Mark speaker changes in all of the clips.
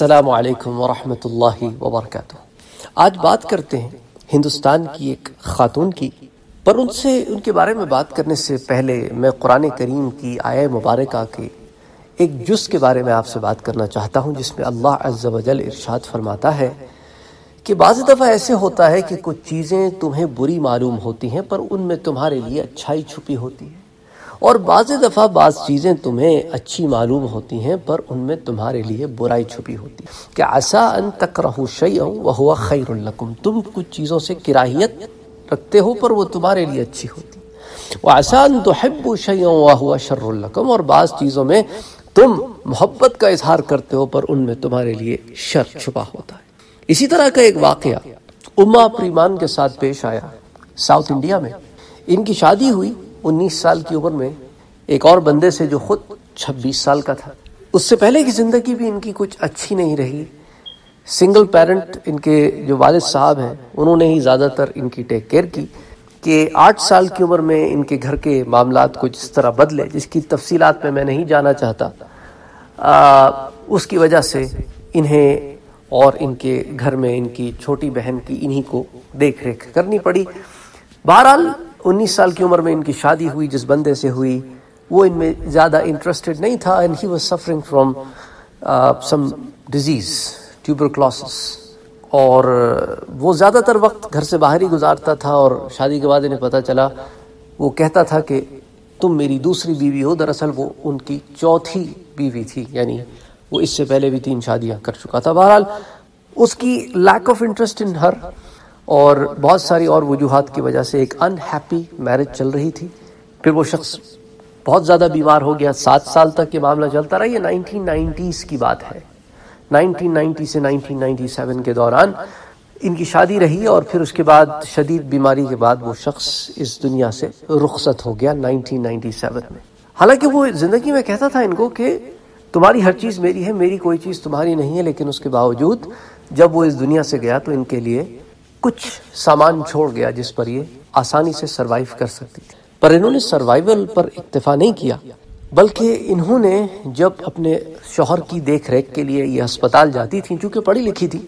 Speaker 1: السلام علیکم ورحمۃ اللہ وبرکاتہ۔ آج بات کرتے ہیں ہندوستان کی ایک خاتون کی، پر ان سے، ان کے بارے میں بات کرنے سے پہلے میں قرآن کریم کی آئے مبارکہ کے ایک جز کے بارے میں آپ سے بات کرنا چاہتا ہوں، جس میں اللہ عز و جل ارشاد فرماتا ہے کہ بعض دفعہ ایسے ہوتا ہے کہ کچھ چیزیں تمہیں بری معلوم ہوتی ہیں، پر ان میں تمہارے لیے اچھائی چھپی ہوتی ہے۔ اور بعض دفعہ بعض چیزیں تمہیں اچھی معلوم ہوتی ہیں، پر ان میں تمہارے لیے برائی چھپی ہوتی ہے۔ کہ ایسا ان تک رہو وہ خیر القم تم کچھ چیزوں سے کراہیت رکھتے ہو، پر وہ تمہارے لیے اچھی ہوتی وہ آسان تو حب و ہوا شر القم اور بعض چیزوں میں تم محبت کا اظہار کرتے ہو، پر ان میں تمہارے لیے شر چھپا ہوتا ہے۔ اسی طرح کا ایک واقعہ اما پریمان کے ساتھ پیش آیا، ساؤتھ انڈیا میں۔ ان کی شادی ہوئی۔ انیس سال کی عمر میں ایک اور بندے سے جو خود چھبیس سال کا تھا۔ اس سے پہلے کی زندگی بھی ان کی کچھ اچھی نہیں رہی۔ سنگل پیرنٹ ان کے جو والد صاحب ہیں، انہوں نے ہی زیادہ تر ان کی ٹیک کیئر کی کہ آٹھ سال کی عمر میں ان کے گھر کے معاملات کو جس طرح بدلے، جس کی تفصیلات میں میں نہیں جانا چاہتا۔ اس کی وجہ سے انہیں اور ان کے گھر میں ان کی چھوٹی بہن کی انہی کو دیکھ ریکھ کرنی پڑی۔ بہرحال انیس سال کی عمر میں ان کی شادی ہوئی، جس بندے سے ہوئی، وہ ان میں زیادہ انٹرسٹڈ نہیں تھا and he was suffering from some disease tuberculosis اور uh, وہ زیادہ تر وقت گھر سے باہر ہی گزارتا تھا اور شادی کے بعد انہیں پتہ چلا، وہ کہتا تھا کہ تم میری دوسری بیوی ہو، دراصل وہ ان کی چوتھی بیوی تھی یعنی وہ اس سے پہلے بھی تین شادیاں کر چکا تھا۔ بہرحال، اس کی lack of interest in her اور بہت ساری اور وجوہات کی وجہ سے ایک ان ہیپی میرج چل رہی تھی۔ پھر وہ شخص بہت زیادہ بیمار ہو گیا۔ سات سال تک یہ معاملہ چلتا رہا۔ یہ نائنٹین نائنٹیز کی بات ہے۔ نائنٹین نائنٹی سے نائنٹین نائنٹی سیون کے دوران ان کی شادی رہی اور پھر اس کے بعد شدید بیماری کے بعد وہ شخص اس دنیا سے رخصت ہو گیا نائنٹین نائنٹی سیون میں۔ حالانکہ وہ زندگی میں کہتا تھا ان کو کہ تمہاری ہر چیز میری ہے، میری کوئی چیز تمہاری نہیں ہے، لیکن اس کے باوجود جب وہ اس دنیا سے گیا تو ان کے لیے کچھ سامان چھوڑ گیا جس پر یہ آسانی سے سروائیو کر سکتی تھی۔ پر انہوں نے سروائیول پر اکتفا نہیں کیا، بلکہ انہوں نے جب اپنے شوہر کی دیکھ ریکھ کے لیے یہ ہسپتال جاتی تھیں، چونکہ پڑھی لکھی تھی،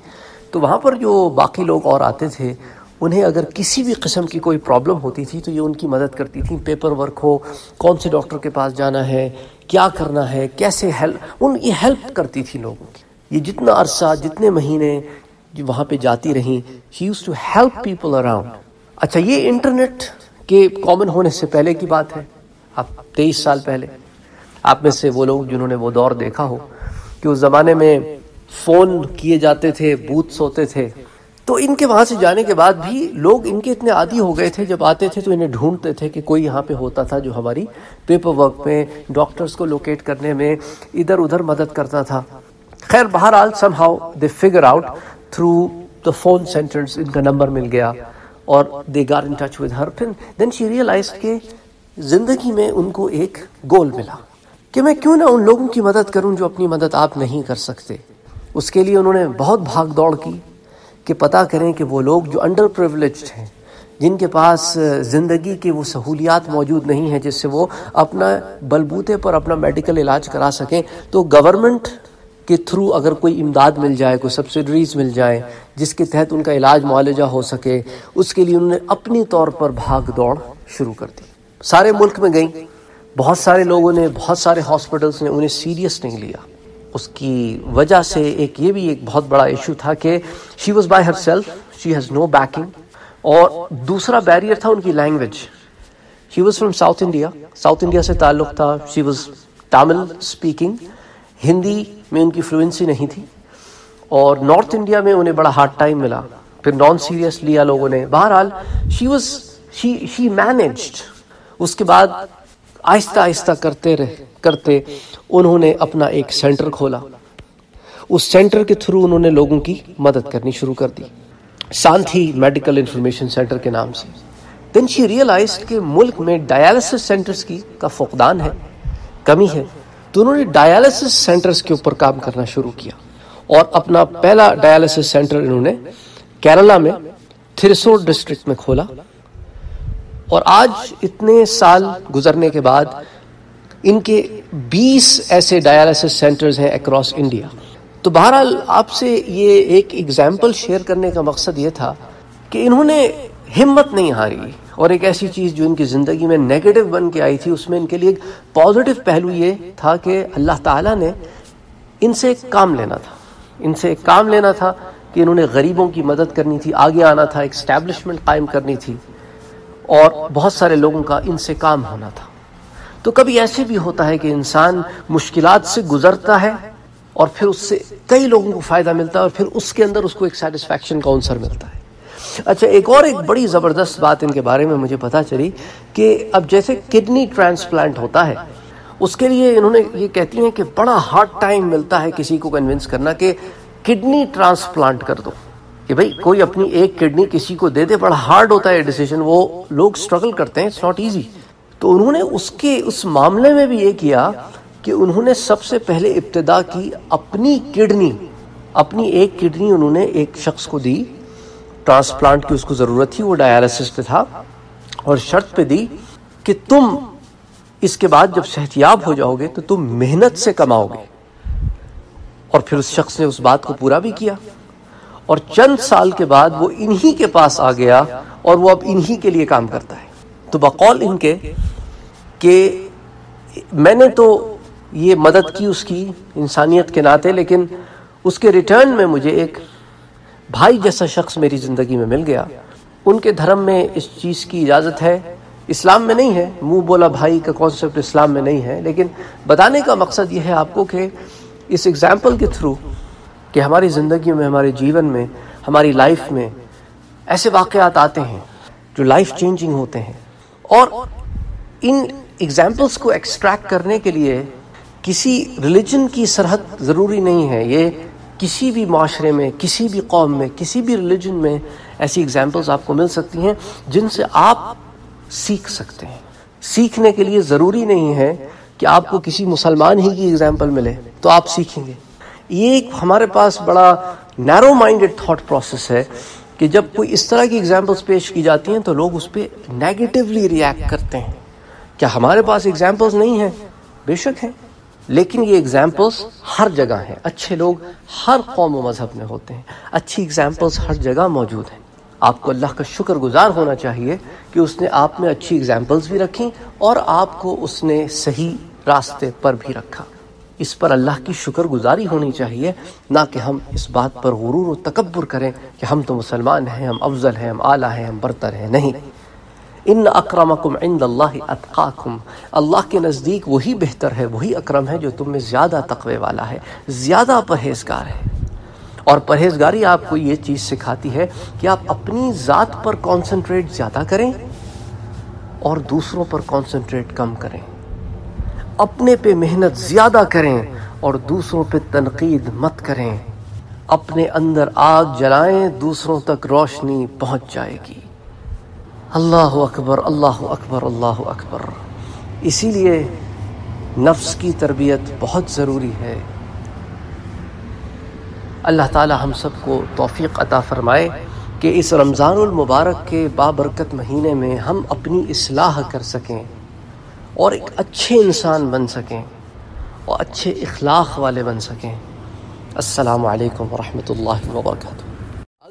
Speaker 1: تو وہاں پر جو باقی لوگ اور آتے تھے، انہیں اگر کسی بھی قسم کی کوئی پرابلم ہوتی تھی تو یہ ان کی مدد کرتی تھیں۔ پیپر ورک ہو، کون سے ڈاکٹر کے پاس جانا ہے، کیا کرنا ہے، کیسے ہیلپ ان یہ ہیلپ کرتی تھی لوگوں کی۔ یہ جتنا عرصہ، جتنے مہینے جو وہاں پہ جاتی رہیں۔ She used to help people around اچھا یہ انٹرنیٹ کے کامن ہونے سے پہلے کی بات ہے۔ اب تیئیس سال پہلے۔ آپ میں سے وہ لوگ جنہوں نے وہ دور دیکھا ہو کہ اس زمانے میں فون کیے جاتے تھے بوتھس ہوتے تھے۔ تو ان کے وہاں سے جانے کے بعد بھی لوگ ان کے اتنے عادی ہو گئے تھے۔ جب آتے تھے تو انہیں ڈھونڈتے تھے کہ کوئی یہاں پہ ہوتا تھا جو ہماری پیپر ورک میں ڈاکٹرز کو لوکیٹ کرنے میں ادھر ادھر مدد کرتا تھا۔ خیر، بہرحال somehow they figure out through the phone centres ان کا نمبر مل گیا اور they got in touch with ہر پھر دین شی ریئلائز کہ زندگی میں ان کو ایک گول ملا کہ میں کیوں نہ ان لوگوں کی مدد کروں جو اپنی مدد آپ نہیں کر سکتے اس کے لیے انہوں نے بہت بھاگ دوڑ کی کہ پتہ کریں کہ وہ لوگ جو انڈر پریولیجڈ ہیں جن کے پاس زندگی کے وہ سہولیات موجود نہیں ہیں جس سے وہ اپنا بلبوتے پر اپنا میڈیکل علاج کرا سکیں تو گورنمنٹ کے تھرو اگر کوئی امداد مل جائے، کوئی سبسڈریز مل جائے جس کے تحت ان کا علاج معالجہ ہو سکے، اس کے لیے انہوں نے اپنی طور پر بھاگ دوڑ شروع کر دی۔ سارے ملک میں گئیں، بہت سارے لوگوں نے، بہت سارے ہاسپٹلس نے انہیں سیریس نہیں لیا۔ اس کی وجہ سے ایک یہ بھی ایک بہت بڑا ایشو تھا کہ she was by herself she has no backing اور دوسرا بیریئر تھا ان کی language she was from South India South India سے تعلق تھا she was Tamil speaking Hindi میں ان کی فلوئنسی نہیں تھی اور نارتھ انڈیا میں انہیں بڑا ہارڈ ٹائم ملا۔ پھر نان سیریس لیا لوگوں نے۔ بہرحال شی واز شی مینجڈ اس کے بعد آہستہ آہستہ کرتے رہے، کرتے انہوں نے اپنا ایک سینٹر کھولا۔ اس سینٹر کے تھرو انہوں نے لوگوں کی مدد کرنی شروع کر دی۔ سانتھی میڈیکل انفارمیشن سینٹر کے نام سے۔ دین شی ریئلائز کہ ملک میں ڈائلسس سینٹرز کی کا فقدان ہے، کمی ہے۔ تو انہوں نے ڈائلسس سینٹرز کے اوپر کام کرنا شروع کیا اور اپنا پہلا ڈائلسس سینٹر انہوں نے کیرلا میں تھرسور ڈسٹرکٹ میں کھولا اور آج اتنے سال گزرنے کے بعد ان کے بیس ایسے ڈائلسس سینٹرز ہیں اکراس انڈیا تو بہرحال آپ سے یہ ایک ایگزامپل شیئر کرنے کا مقصد یہ تھا کہ انہوں نے ہمت نہیں ہاری۔ اور ایک ایسی چیز جو ان کی زندگی میں نیگیٹو بن کے آئی تھی، اس میں ان کے لیے ایک پازیٹو پہلو یہ تھا کہ اللہ تعالیٰ نے ان سے ایک کام لینا تھا۔ ان سے ایک کام لینا تھا کہ انہوں نے غریبوں کی مدد کرنی تھی، آگے آنا تھا ایک اسٹیبلشمنٹ قائم کرنی تھی اور بہت سارے لوگوں کا ان سے کام ہونا تھا۔ تو کبھی ایسے بھی ہوتا ہے کہ انسان مشکلات سے گزرتا ہے اور پھر اس سے کئی لوگوں کو فائدہ ملتا ہے اور پھر اس کے اندر اس کو ایک سیٹسفیکشن کا عنصر ملتا ہے۔ اچھا ایک اور ایک بڑی زبردست بات ان کے بارے میں مجھے پتا چلی کہ اب جیسے کڈنی ٹرانسپلانٹ ہوتا ہے، اس کے لیے انہوں نے یہ کہتی ہیں کہ بڑا ہارڈ ٹائم ملتا ہے کسی کو کنونس کرنا کہ کڈنی ٹرانسپلانٹ کر دو۔ کہ بھئی کوئی اپنی ایک کڈنی کسی کو دے دے، بڑا ہارڈ ہوتا ہے ڈیسیشن وہ لوگ سٹرگل کرتے ہیں اٹس ناٹ ایزی تو انہوں نے اس کے، اس معاملے میں بھی یہ کیا کہ انہوں نے سب سے پہلے ابتدا کی اپنی کڈنی، اپنی ایک کڈنی انہوں نے ایک شخص کو دی۔ ٹرانسپلانٹ کی اس کو ضرورت تھی، وہ ڈائالسس پہ تھا اور شرط پہ دی کہ تم اس کے بعد جب صحتیاب ہو جاؤ گے تو تم محنت سے کماؤ گے۔ اور پھر اس شخص نے اس بات کو پورا بھی کیا۔ اور چند سال کے بعد وہ انہی کے پاس آ گیا اور وہ اب انہی کے لیے کام کرتا ہے۔ تو بقول ان کے کہ میں نے تو یہ مدد کی اس کی انسانیت کے ناطے، لیکن اس کے ریٹرن میں مجھے ایک بھائی جیسا شخص میری زندگی میں مل گیا، ان کے دھرم میں اس چیز کی اجازت ہے۔ اسلام میں نہیں ہے۔ منہ بولا بھائی کا کانسیپٹ اسلام میں نہیں ہے، لیکن بتانے کا مقصد یہ ہے آپ کو کہ اس ایگزامپل کے تھرو کہ ہماری زندگی میں، ہمارے جیون میں، ہماری لائف میں ایسے واقعات آتے ہیں جو لائف چینجنگ ہوتے ہیں۔ اور ان ایگزامپلس کو ایکسٹریکٹ کرنے کے لیے کسی ریلیجن کی سرحد ضروری نہیں ہے۔ یہ کسی بھی معاشرے میں، کسی بھی قوم میں، کسی بھی ریلیجن میں ایسی ایگزامپلس آپ کو مل سکتی ہیں جن سے آپ سیکھ سکتے ہیں۔ سیکھنے کے لیے ضروری نہیں ہے کہ آپ کو کسی مسلمان ہی کی ایگزامپل ملے تو آپ سیکھیں گے۔ یہ ایک ہمارے پاس بڑا نیرو مائنڈڈ تھاٹ پروسیس ہے کہ جب کوئی اس طرح کی ایگزامپلس پیش کی جاتی ہیں تو لوگ اس پہ نیگیٹیولی ریئیکٹ کرتے ہیں۔ کیا ہمارے پاس ایگزامپلس نہیں ہیں؟ بے شک ہیں۔ لیکن یہ ایگزامپلس ہر جگہ ہیں۔ اچھے لوگ ہر قوم و مذہب میں ہوتے ہیں۔ اچھی ایگزامپلس ہر جگہ موجود ہیں۔ آپ کو اللہ کا شکر گزار ہونا چاہیے کہ اس نے آپ میں اچھی ایگزامپلس بھی رکھی اور آپ کو اس نے صحیح راستے پر بھی رکھا۔ اس پر اللہ کی شکر گزاری ہونی چاہیے، نہ کہ ہم اس بات پر غرور و تکبر کریں کہ ہم تو مسلمان ہیں، ہم افضل ہیں، ہم اعلیٰ ہیں، ہم برتر ہیں۔ نہیں۔ ان اکرمکم عند اللہ اتقاکم۔ اللہ کے نزدیک وہی بہتر ہے، وہی اکرم ہے جو تم میں زیادہ تقوی والا ہے، زیادہ پرہیزگار ہے۔ اور پرہیزگاری آپ کو یہ چیز سکھاتی ہے کہ آپ اپنی ذات پر کانسنٹریٹ زیادہ کریں اور دوسروں پر کانسنٹریٹ کم کریں۔ اپنے پہ محنت زیادہ کریں اور دوسروں پہ تنقید مت کریں۔ اپنے اندر آگ جلائیں، دوسروں تک روشنی پہنچ جائے گی۔ اللہ اکبر اللہ اکبر اللہ اکبر۔ اسی لیے نفس کی تربیت بہت ضروری ہے۔ اللہ تعالی ہم سب کو توفیق عطا فرمائے کہ اس رمضان المبارک کے بابرکت مہینے میں ہم اپنی اصلاح کر سکیں اور ایک اچھے انسان بن سکیں اور اچھے اخلاق والے بن سکیں۔ السلام علیکم ورحمۃ اللہ وبرکاتہ۔